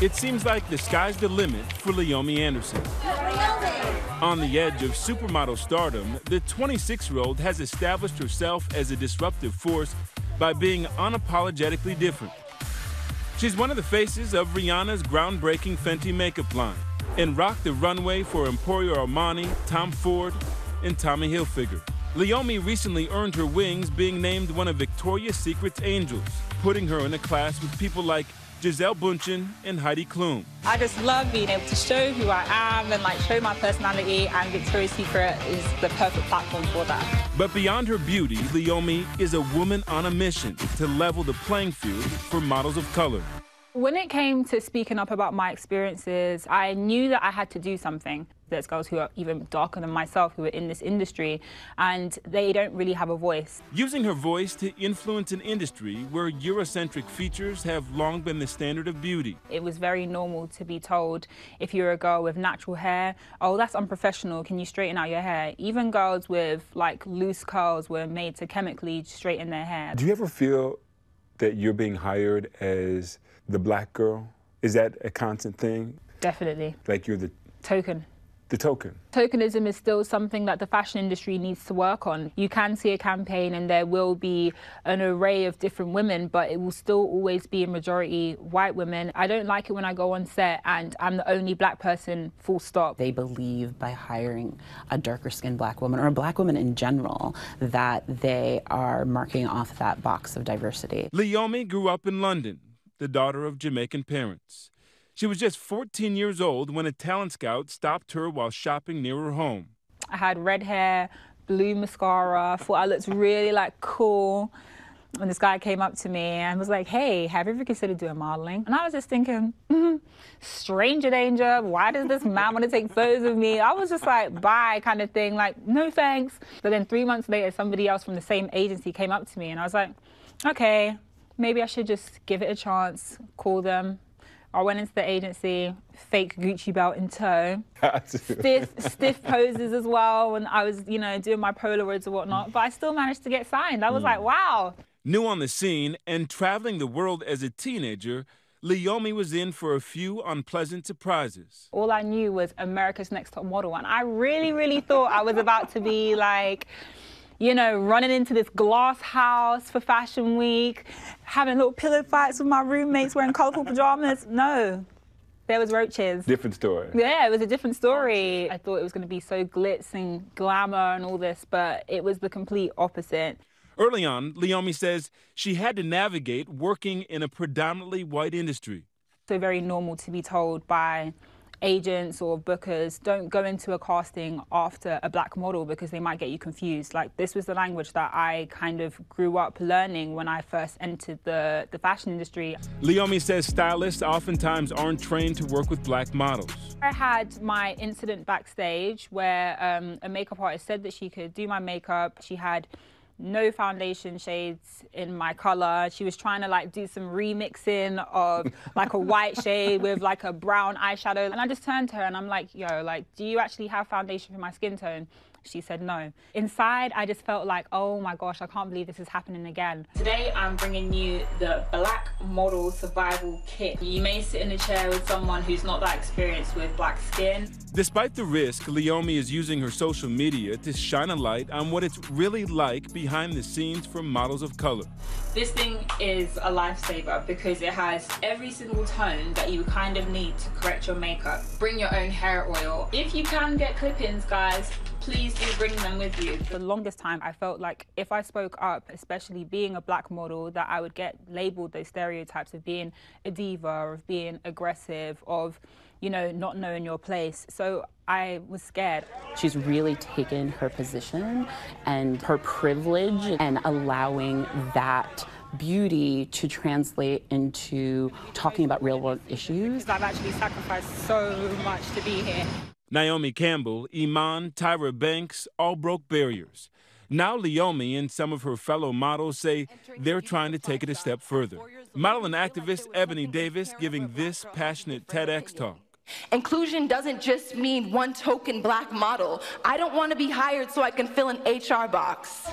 It seems like the sky's the limit for Leomie Anderson. On the edge of supermodel stardom, the 26 year old has established herself as a disruptive force by being unapologetically different. She's one of the faces of Rihanna's groundbreaking Fenty makeup line and rocked the runway for Emporio Armani, Tom Ford, and Tommy Hilfiger. Leomie recently earned her wings being named one of Victoria's Secret's angels, putting her in a class with people like Gisele Bündchen and Heidi Klum. I just love being able to show who I am and like show my personality and Victoria's Secret is the perfect platform for that. But beyond her beauty, Leomie is a woman on a mission to level the playing field for models of color. When it came to speaking up about my experiences, I knew that I had to do something. There's girls who are even darker than myself who are in this industry, and they don't really have a voice. Using her voice to influence an industry where Eurocentric features have long been the standard of beauty. It was very normal to be told if you're a girl with natural hair, oh, that's unprofessional, can you straighten out your hair? Even girls with like loose curls were made to chemically straighten their hair. Do you ever feel that you're being hired as the black girl? Is that a constant thing? Definitely. Like you're the token. The token. Tokenism is still something that the fashion industry needs to work on. You can see a campaign and there will be an array of different women, but it will still always be a majority white women. I don't like it when I go on set and I'm the only black person, full stop. They believe by hiring a darker skinned black woman or a black woman in general that they are marking off that box of diversity. Leomie grew up in London the daughter of Jamaican parents. She was just 14 years old when a talent scout stopped her while shopping near her home. I had red hair, blue mascara, thought I looked really like cool. And this guy came up to me and was like, hey, have you ever considered doing modeling? And I was just thinking, mm, stranger danger, why does this man want to take photos of me? I was just like, bye kind of thing, like, no thanks. But then three months later, somebody else from the same agency came up to me and I was like, okay, maybe I should just give it a chance, call them. I went into the agency, fake Gucci belt in tow, stiff, stiff poses as well when I was, you know, doing my Polaroids or whatnot. But I still managed to get signed. I was mm. like, wow. New on the scene and traveling the world as a teenager, Leomie was in for a few unpleasant surprises. All I knew was America's Next Top Model, and I really, really thought I was about to be like you know, running into this glass house for Fashion Week, having little pillow fights with my roommates wearing colorful pajamas. No, there was roaches. Different story. Yeah, it was a different story. I thought it was going to be so glitz and glamour and all this, but it was the complete opposite. Early on, Leomie says she had to navigate working in a predominantly white industry. So very normal to be told by agents or bookers don't go into a casting after a black model because they might get you confused. Like this was the language that I kind of grew up learning when I first entered the, the fashion industry. Leomie says stylists oftentimes aren't trained to work with black models. I had my incident backstage where um, a makeup artist said that she could do my makeup. She had no foundation shades in my color. She was trying to like do some remixing of like a white shade with like a brown eyeshadow. And I just turned to her and I'm like, yo, like, do you actually have foundation for my skin tone? She said no. Inside, I just felt like, oh my gosh, I can't believe this is happening again. Today, I'm bringing you the Black Model Survival Kit. You may sit in a chair with someone who's not that experienced with black skin. Despite the risk, Leomie is using her social media to shine a light on what it's really like behind the scenes for models of color. This thing is a lifesaver because it has every single tone that you kind of need to correct your makeup. Bring your own hair oil. If you can get clip-ins, guys, please do bring them with you. For the longest time, I felt like if I spoke up, especially being a black model, that I would get labeled those stereotypes of being a diva, of being aggressive, of, you know, not knowing your place. So I was scared. She's really taken her position and her privilege and allowing that beauty to translate into talking about real world issues. I've actually sacrificed so much to be here. Naomi Campbell, Iman, Tyra Banks all broke barriers. Now Leomie and some of her fellow models say they're trying to take it a step further. Model and activist Ebony Davis giving this passionate TEDx talk. Inclusion doesn't just mean one token black model. I don't want to be hired so I can fill an HR box.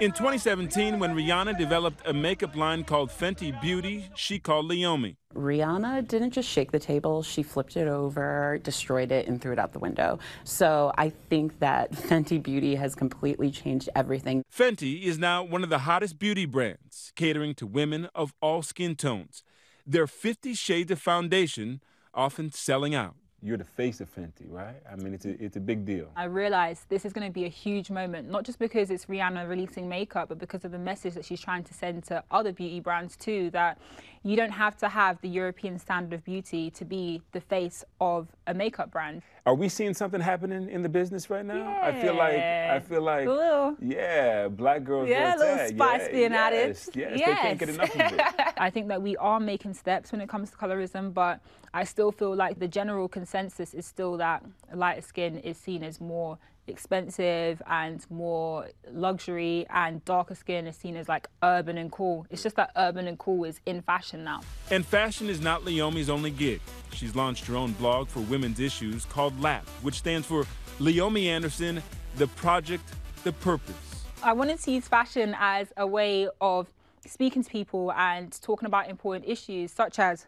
In 2017, when Rihanna developed a makeup line called Fenty Beauty, she called Leomie. Rihanna didn't just shake the table, she flipped it over, destroyed it, and threw it out the window. So I think that Fenty Beauty has completely changed everything. Fenty is now one of the hottest beauty brands, catering to women of all skin tones. Their 50 Shades of Foundation often selling out. You're the face of Fenty, right? I mean, it's a, it's a big deal. I realize this is going to be a huge moment, not just because it's Rihanna releasing makeup, but because of the message that she's trying to send to other beauty brands too, that you don't have to have the European standard of beauty to be the face of a makeup brand. Are we seeing something happening in the business right now? Yeah. I feel like I feel like little, yeah, black girls. Yeah, a little spice yeah, being yes, added. Yes, yes, they can't get enough of it. I think that we are making steps when it comes to colorism, but I still feel like the general consensus is still that lighter skin is seen as more expensive and more luxury and darker skin is seen as like urban and cool. It's just that urban and cool is in fashion now. And fashion is not Leomie's only gig. She's launched her own blog for women's issues called LAP, which stands for Leomie Anderson, The Project, The Purpose. I wanted to use fashion as a way of speaking to people and talking about important issues such as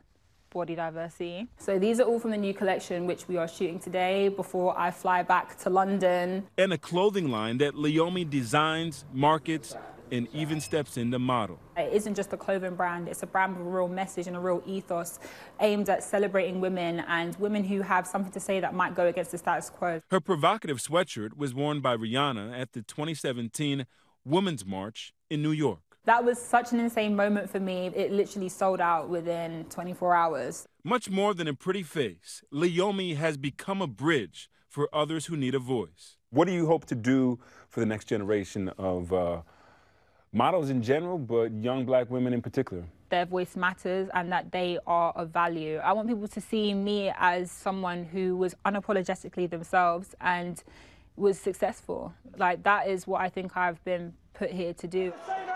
body diversity. So these are all from the new collection, which we are shooting today before I fly back to London. And a clothing line that Leomie designs, markets, and even steps into model. It isn't just a clothing brand, it's a brand with a real message and a real ethos aimed at celebrating women and women who have something to say that might go against the status quo. Her provocative sweatshirt was worn by Rihanna at the 2017 Women's March in New York. That was such an insane moment for me. It literally sold out within 24 hours. Much more than a pretty face, Leomie has become a bridge for others who need a voice. What do you hope to do for the next generation of uh, models in general, but young black women in particular? Their voice matters and that they are of value. I want people to see me as someone who was unapologetically themselves and was successful. Like, that is what I think I've been put here to do.